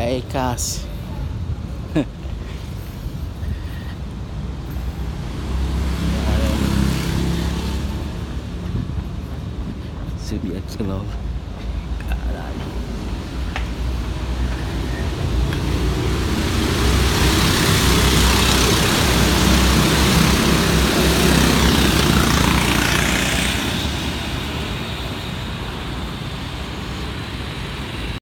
É, Cássio. Subir aqui logo. Caralho.